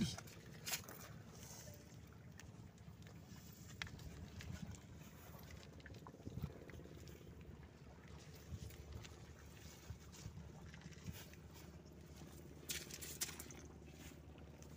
Ih,